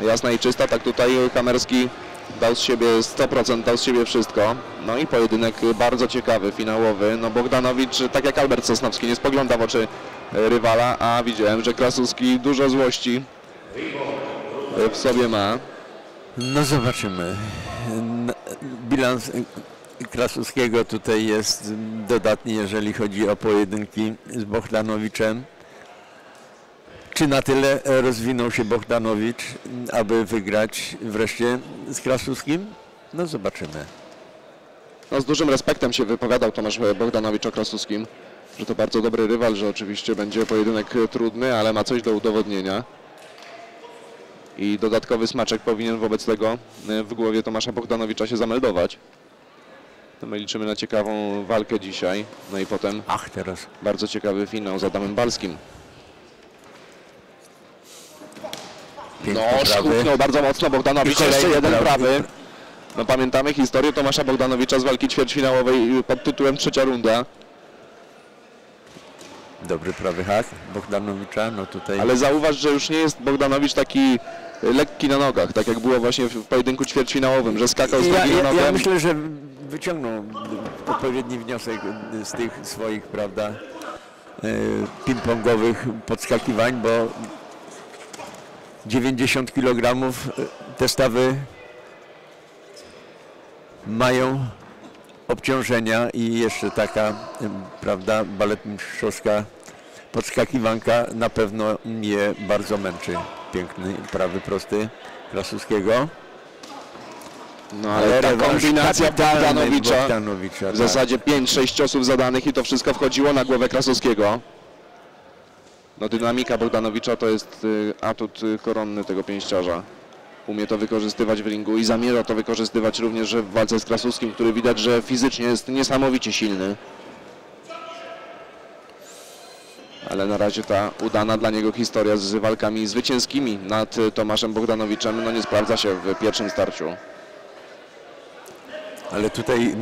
jasna i czysta, tak tutaj Kamerski dał z siebie 100%, dał z siebie wszystko. No i pojedynek bardzo ciekawy, finałowy. No Bogdanowicz, tak jak Albert Sosnowski, nie spogląda w oczy rywala, a widziałem, że Krasuski dużo złości w sobie ma. No zobaczymy. Bilans Krasuskiego tutaj jest dodatni, jeżeli chodzi o pojedynki z Bohdanowiczem. Czy na tyle rozwinął się Bohdanowicz, aby wygrać wreszcie z Krasuskim? No zobaczymy. No, z dużym respektem się wypowiadał Tomasz Bogdanowicz o Krasuskim, że to bardzo dobry rywal, że oczywiście będzie pojedynek trudny, ale ma coś do udowodnienia. I dodatkowy smaczek powinien wobec tego e, w głowie Tomasza Bogdanowicza się zameldować. To my liczymy na ciekawą walkę dzisiaj. No i potem Ach, teraz bardzo ciekawy finał z Adamem Balskim. No, prawy. szkutnął bardzo mocno Bogdanowicz, jeszcze jeden prawy. prawy. No pamiętamy historię Tomasza Bogdanowicza z walki ćwierćfinałowej pod tytułem Trzecia runda. Dobry prawy hak Bogdanowicza, no tutaj Ale zauważ, że już nie jest Bogdanowicz taki lekki na nogach, tak jak było właśnie w pojedynku ćwierćfinałowym, że skakał z Ja, nogi na ja, nogę. ja myślę, że wyciągnął odpowiedni wniosek z tych swoich, prawda, e, ping-pongowych podskakiwań, bo 90 kg te stawy mają obciążenia i jeszcze taka, em, prawda, balet mistrzowska podskakiwanka na pewno mnie bardzo męczy. Piękny, prawy, prosty Krasuskiego. No ale ta rewanż kombinacja Bogdanowicza, Bogdanowicza w tak. zasadzie 5-6 ciosów zadanych i to wszystko wchodziło na głowę Krasowskiego. No dynamika Bogdanowicza to jest y, atut y, koronny tego pięściarza. Umie to wykorzystywać w ringu i zamierza to wykorzystywać również w walce z Krasowskim, który widać, że fizycznie jest niesamowicie silny. Ale na razie ta udana dla niego historia z walkami zwycięskimi nad y, Tomaszem Bogdanowiczem no nie sprawdza się w pierwszym starciu. Ale tutaj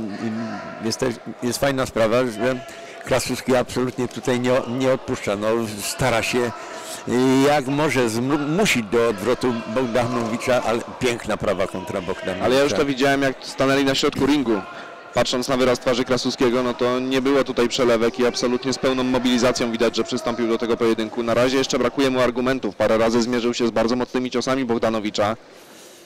jest, jest fajna sprawa, że Krasuski absolutnie tutaj nie, nie odpuszcza. No, stara się jak może zmusić do odwrotu Bogdanowicza, ale piękna prawa kontra Bogdanowicza. Ale ja już to widziałem, jak stanęli na środku ringu. Patrząc na wyraz twarzy Krasuskiego, no to nie było tutaj przelewek i absolutnie z pełną mobilizacją widać, że przystąpił do tego pojedynku. Na razie jeszcze brakuje mu argumentów. Parę razy zmierzył się z bardzo mocnymi ciosami Bogdanowicza.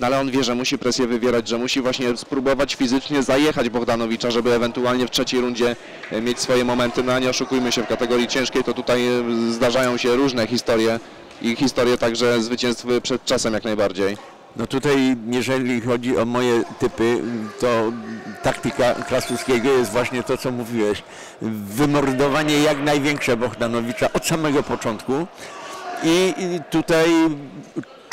No ale on wie, że musi presję wywierać, że musi właśnie spróbować fizycznie zajechać Bogdanowicza, żeby ewentualnie w trzeciej rundzie e, mieć swoje momenty. No a nie oszukujmy się, w kategorii ciężkiej to tutaj e, zdarzają się różne historie i historie także zwycięstw przed czasem jak najbardziej. No tutaj, jeżeli chodzi o moje typy, to taktyka Krasuskiego jest właśnie to, co mówiłeś. Wymordowanie jak największe Bogdanowicza od samego początku i i tutaj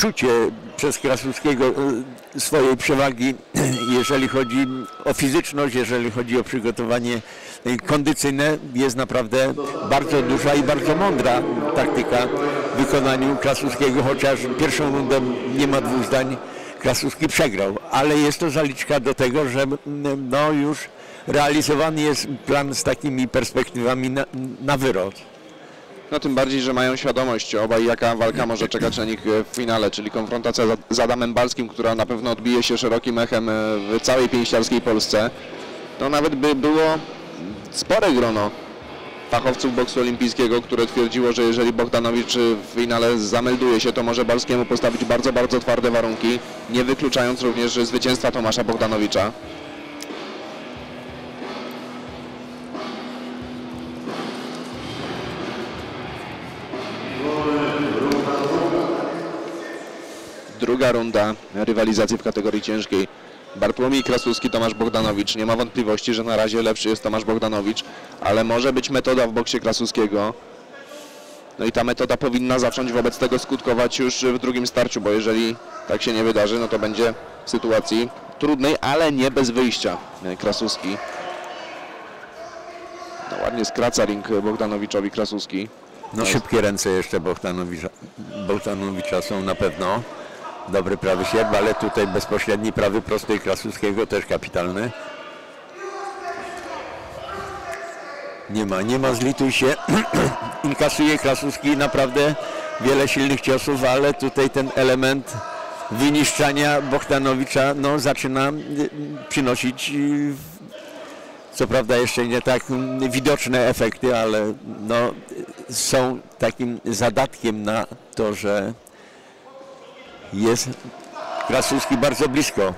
czucie przez Krasuskiego e, swojej przewagi, jeżeli chodzi o fizyczność, jeżeli chodzi o przygotowanie e, kondycyjne, jest naprawdę bardzo duża i bardzo mądra taktyka w wykonaniu Krasuskiego, chociaż pierwszą rundę nie ma dwóch zdań, Krasuski przegrał, ale jest to zaliczka do tego, że no już realizowany jest plan z takimi perspektywami na, na wyrok. No tym bardziej, że mają świadomość obaj, jaka walka może czekać na nich e, w finale, czyli konfrontacja z Adamem Balskim, która na pewno odbije się szerokim echem e, w całej pięściarskiej Polsce. To nawet by było spore grono fachowców boksu olimpijskiego, które twierdziło, że jeżeli Bogdanowicz w finale zamelduje się, to może Balskiemu postawić bardzo, bardzo twarde warunki, nie wykluczając również zwycięstwa Tomasza Bogdanowicza. Druga runda rywalizacji w kategorii ciężkiej. Bartłomiej Krasuski, Tomasz Bogdanowicz. Nie ma wątpliwości, że na razie lepszy jest Tomasz Bogdanowicz, ale może być metoda w boksie Krasuskiego. No i ta metoda powinna zacząć wobec tego skutkować już w drugim starciu, bo jeżeli tak się nie wydarzy, no to będzie w sytuacji trudnej, ale nie bez wyjścia e, Krasuski. No ładnie skraca ring Bogdanowiczowi Krasuski. No szybkie ręce jeszcze Bogdanowicza, Bogdanowicza są na pewno. Dobry prawy sierp, ale tutaj bezpośredni prawy prosty Krasuskiego też kapitalny. Nie ma, nie ma, zlituj się. Inkasuje Krasuski naprawdę wiele silnych ciosów, ale tutaj ten element wyniszczania Bogdanowicza no, zaczyna y, przynosić y, co prawda jeszcze nie tak mm, widoczne efekty, ale no, są takim zadatkiem na to, że jest Krasuski bardzo blisko.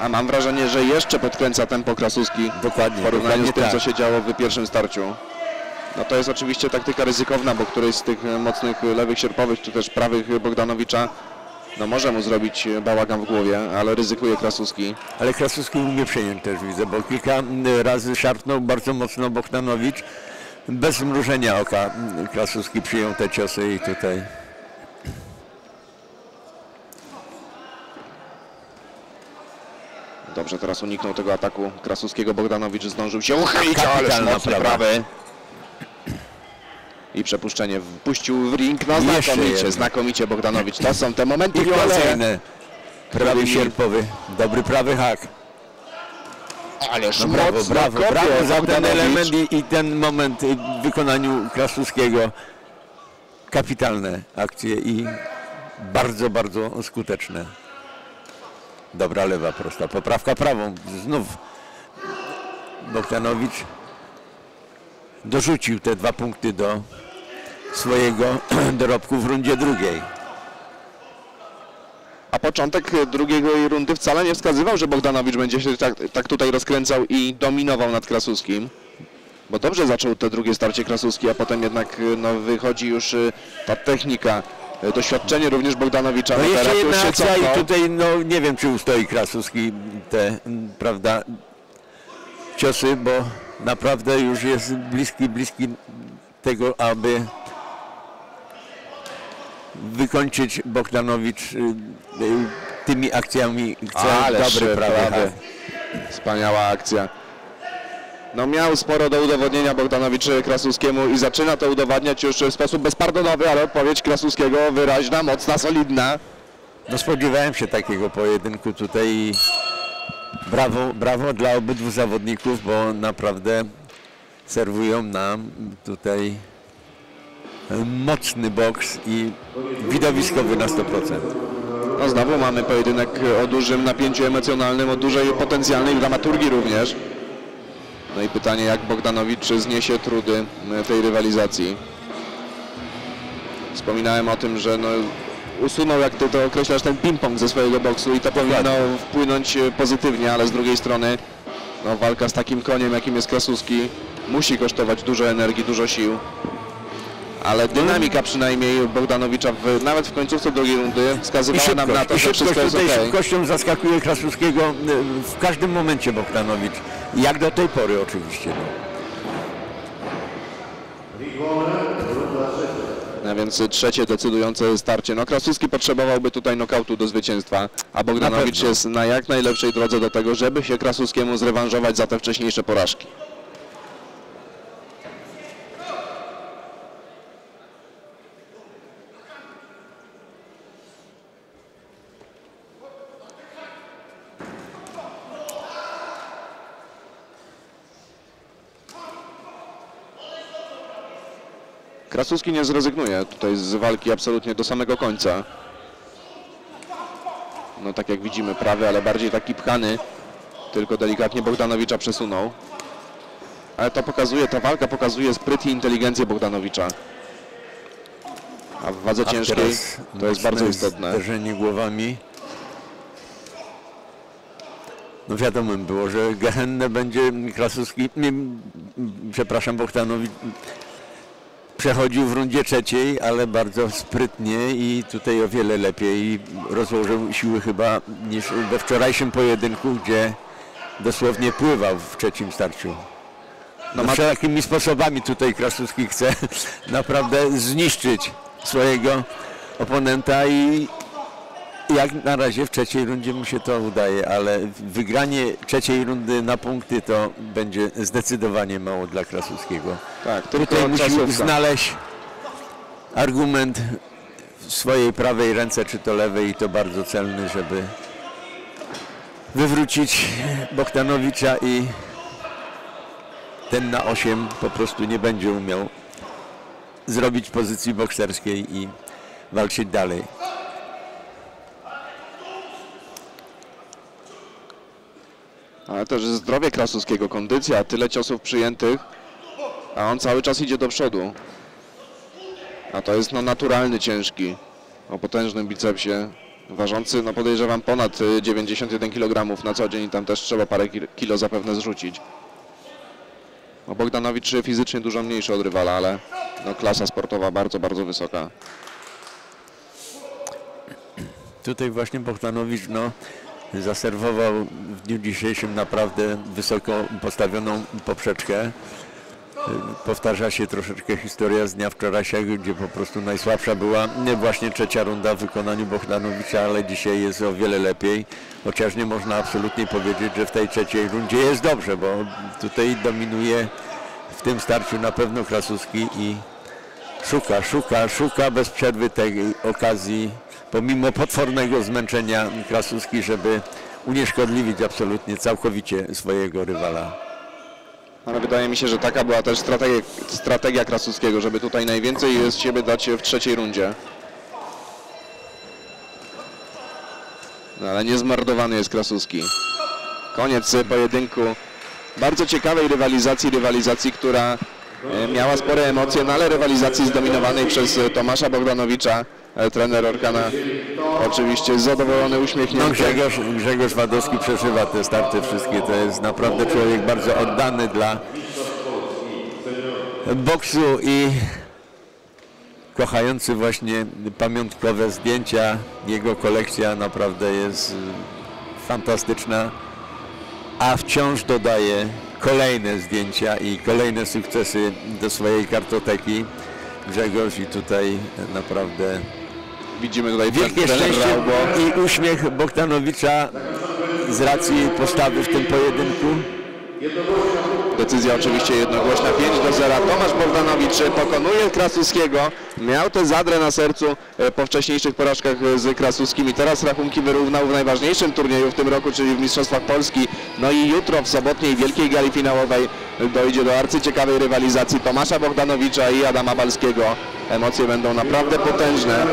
A mam wrażenie, że jeszcze podkręca tempo Krasuski Dokładnie. w porównaniu z dokładnie tym, tak. co się działo w pierwszym starciu. No to jest oczywiście taktyka ryzykowna, bo któryś z tych e, mocnych lewych sierpowych, czy też prawych Bogdanowicza, no może mu zrobić e, bałagan w głowie, ale ryzykuje Krasuski. Ale Krasuski umie przejąć też widzę, bo kilka razy szarpnął bardzo mocno Bogdanowicz. Bez zmrużenia oka Krasuski przyjął te ciosy i tutaj Dobrze, teraz uniknął tego ataku Krasuskiego. Bogdanowicz zdążył się uchylić, ale mocny prawy. I przepuszczenie wpuścił w ring. No znakomicie, znakomicie Bogdanowicz. To są te momenty, i które... kolejny prawy sierpowy, dobry prawy hak. Ależ No brawo, brawo, kopie brawo za ten element i, i ten moment w wykonaniu Krasuskiego. Kapitalne akcje i bardzo, bardzo skuteczne. Dobra lewa prosta, poprawka prawą. Znów Bogdanowicz dorzucił te dwa punkty do swojego dorobku w rundzie drugiej. A początek drugiej rundy wcale nie wskazywał, że Bogdanowicz będzie się tak, tak tutaj rozkręcał i dominował nad Krasuskim. Bo dobrze zaczął te drugie starcie Krasuski, a potem jednak y, no, wychodzi już y, ta technika, doświadczenie również Bogdanowicza. No jeszcze jedna się akcja i tutaj no nie wiem czy ustoi Krasuski te prawda ciosy, bo naprawdę już jest bliski, bliski tego, aby wykończyć Bogdanowicz y, tymi akcjami chce Ależ prawy. hak. Wspaniała akcja. No miał sporo do udowodnienia Bogdanowicz Krasuskiemu i zaczyna to udowadniać już w sposób bezpardonowy, ale odpowiedź Krasuskiego wyraźna, mocna, solidna. No spodziewałem się takiego pojedynku tutaj i brawo, brawo dla obydwu zawodników, bo naprawdę serwują nam tutaj mocny boks i widowiskowy na 100%. No znowu mamy pojedynek o dużym napięciu emocjonalnym, o dużej potencjalnej dramaturgii również. No i pytanie, jak Bogdanowicz zniesie trudy e, tej rywalizacji. Wspominałem o tym, że no, usunął, jak ty to określasz, ten ping-pong ze swojego boksu i to powinno wpłynąć e, pozytywnie, ale z drugiej strony no, walka z takim koniem, jakim jest Krasuski, musi kosztować dużo energii, dużo sił. Ale dynamika przynajmniej Bogdanowicza w, nawet w końcówce drugiej rundy wskazywała nam na szybkość, to, że szybkość wszystko jest okej. szybkością zaskakuje Krasuskiego y, w każdym momencie Bogdanowicz. Jak do tej pory oczywiście. No. A więc trzecie decydujące starcie. No Krasuski potrzebowałby tutaj nokautu do zwycięstwa, a Bogdanowicz pewno. jest na jak najlepszej drodze do tego, żeby się Krasuskiemu zrewanżować za te wcześniejsze porażki. Krasuski nie zrezygnuje tutaj z walki absolutnie do samego końca. No tak jak widzimy prawy, ale bardziej taki pchany. Tylko delikatnie Bogdanowicza przesunął. Ale to pokazuje, ta walka pokazuje spryt i inteligencję Bogdanowicza. A w wadze A ciężkiej to jest bardzo istotne. Zderzenie głowami. No wiadomo było, że Gehenne będzie Krasuski, nie, przepraszam, Bogdanowicz przechodził w rundzie trzeciej, ale bardzo sprytnie i tutaj o wiele lepiej rozłożył siły chyba niż we wczorajszym pojedynku, gdzie dosłownie pływał w trzecim starciu. No, ma- wszelakimi sposobami tutaj Krasuski chce naprawdę zniszczyć swojego oponenta i jak na razie w trzeciej rundzie mu się to udaje, ale wygranie trzeciej rundy na punkty to będzie zdecydowanie mało dla Krasuskiego. Tak, Tutaj musi czasówka. znaleźć argument w swojej prawej ręce, czy to lewej i to bardzo celny, żeby wywrócić Bogdanowicza i ten na 8 po prostu nie będzie umiał zrobić pozycji bokserskiej i walczyć dalej. Ale też zdrowie Krasuskiego, kondycja, tyle ciosów przyjętych, a on cały czas idzie do przodu. A to jest no naturalny, ciężki, o potężnym bicepsie, ważący, no podejrzewam, ponad y, 91 kg na co dzień i tam też trzeba parę kil- kilo zapewne zrzucić. No Bogdanowicz fizycznie dużo mniejszy od rywala, ale no klasa sportowa bardzo, bardzo wysoka. Tutaj właśnie Bogdanowicz no, zaserwował w dniu dzisiejszym naprawdę wysoko postawioną poprzeczkę. Powtarza się troszeczkę historia z dnia wczorajszego, gdzie po prostu najsłabsza była nie, właśnie trzecia runda w wykonaniu Bogdanowicza, ale dzisiaj jest o wiele lepiej. Chociaż nie można absolutnie powiedzieć, że w tej trzeciej rundzie jest dobrze, bo tutaj dominuje w tym starciu na pewno Krasuski i szuka, szuka, szuka bez przerwy tej okazji, pomimo potwornego zmęczenia Krasuski, żeby unieszkodliwić absolutnie całkowicie swojego rywala. Ale wydaje mi się, że taka była też strategia, strategia Krasuskiego, żeby tutaj najwięcej z siebie dać w trzeciej rundzie. No, ale niezmordowany jest Krasuski. Koniec pojedynku. Bardzo ciekawej rywalizacji, rywalizacji, która e, miała spore emocje, no ale rywalizacji zdominowanej przez e, Tomasza Bogdanowicza. Trener Orkana oczywiście zadowolony, No uśmiechnięty. Grzegorz, Grzegorz Wadowski przeżywa te starty wszystkie, to jest naprawdę człowiek bardzo oddany dla boksu i kochający właśnie pamiątkowe zdjęcia. Jego kolekcja naprawdę jest fantastyczna, a wciąż dodaje kolejne zdjęcia i kolejne sukcesy do swojej kartoteki. Grzegorz i tutaj naprawdę Widzimy tutaj Wielkie szczęście i uśmiech Bogdanowicza z racji postawy w tym pojedynku. Decyzja oczywiście jednogłośna 5 do 0. Tomasz Bogdanowicz pokonuje Krasuskiego. Miał tę zadrę na sercu e, po wcześniejszych porażkach e, z Krasuskim i teraz rachunki wyrównał w najważniejszym turnieju w tym roku, czyli w Mistrzostwach Polski. No i jutro w sobotniej wielkiej gali finałowej dojdzie do arcyciekawej rywalizacji Tomasza Bogdanowicza i Adama Balskiego. Emocje będą naprawdę potężne.